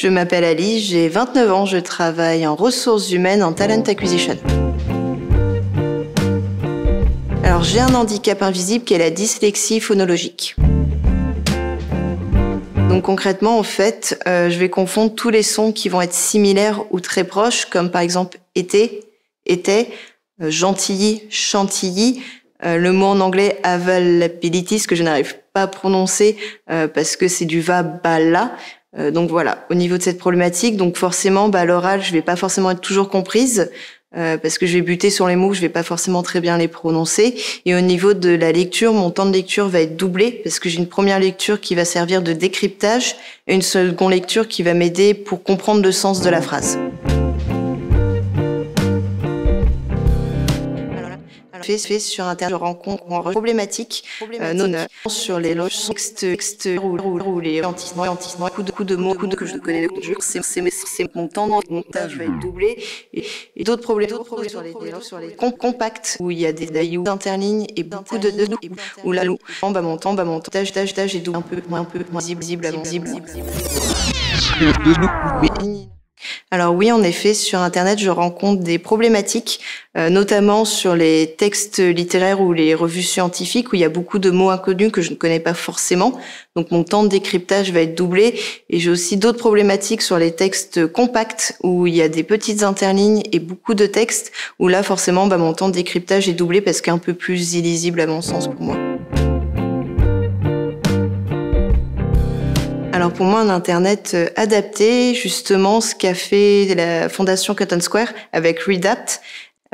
Je m'appelle Ali, j'ai 29 ans, je travaille en ressources humaines en talent acquisition. Alors j'ai un handicap invisible qui est la dyslexie phonologique. Donc concrètement, en fait, euh, je vais confondre tous les sons qui vont être similaires ou très proches, comme par exemple été, était, euh, gentilly, chantilly, euh, le mot en anglais availability, ce que je n'arrive pas à prononcer parce que c'est du va bala. Euh, donc voilà, au niveau de cette problématique, donc forcément, bah, l'oral, je vais pas forcément être toujours comprise. parce que je vais buter sur les mots, je vais pas forcément très bien les prononcer. Et au niveau de la lecture, mon temps de lecture va être doublé parce que j'ai une première lecture qui va servir de décryptage et une seconde lecture qui va m'aider pour comprendre le sens de la phrase. Fait, fait sur Internet, je rencontre en problématique, euh, non, sur les loges textes ou, ou les antissements, beaucoup de, de mots de, que je connais, c'est, c'est, c'est mon temps de montage va être doublé, et, et d'autres problèmes, d'autres problèmes sur les, sur les compacts, où il y a des daillots d'interlignes et beaucoup de, de, où là, bah, mon temps, bah, mon temps, tâche, tâche, tâche, et un peu, un peu moins visible, visible, visible. Alors oui, en effet, sur Internet, je rencontre des problématiques, euh, notamment sur les textes littéraires ou les revues scientifiques, où il y a beaucoup de mots inconnus que je ne connais pas forcément. Donc mon temps de décryptage va être doublé. Et j'ai aussi d'autres problématiques sur les textes compacts, où il y a des petites interlignes et beaucoup de textes, où là, forcément, bah, mon temps de décryptage est doublé parce qu'un peu plus illisible à mon sens pour moi. Pour moi, un Internet euh, adapté, justement, ce qu'a fait la Fondation Cotton Square avec Redapt,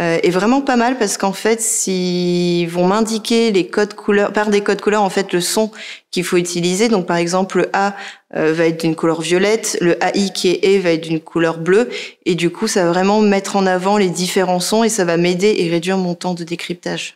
euh, est vraiment pas mal parce qu'en fait, s'ils vont m'indiquer les codes couleurs, par des codes couleurs, en fait, le son qu'il faut utiliser. Donc, par exemple, le A euh, va être d'une couleur violette, le AI qui est E va être d'une couleur bleue, et du coup, ça va vraiment mettre en avant les différents sons et ça va m'aider et réduire mon temps de décryptage.